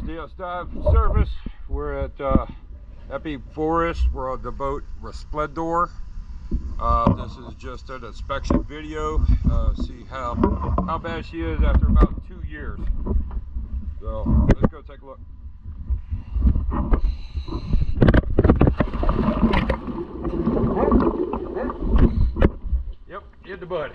DS Dive Service. We're at uh, Epping Forest. We're on the boat Resplandor. Uh, this is just an inspection video. Uh, see how how bad she is after about two years. So let's go take a look. Yep, hit the buddy.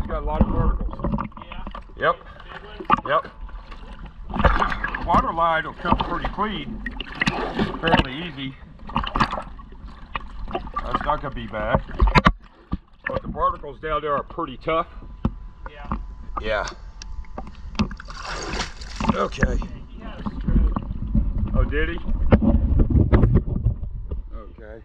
She's got a lot of verticals. Yep. Yep. Water line will come pretty clean, fairly easy. That's not gonna be bad. But the verticals down there are pretty tough. Yeah. Yeah. Okay. He had a. Oh, did he? Okay.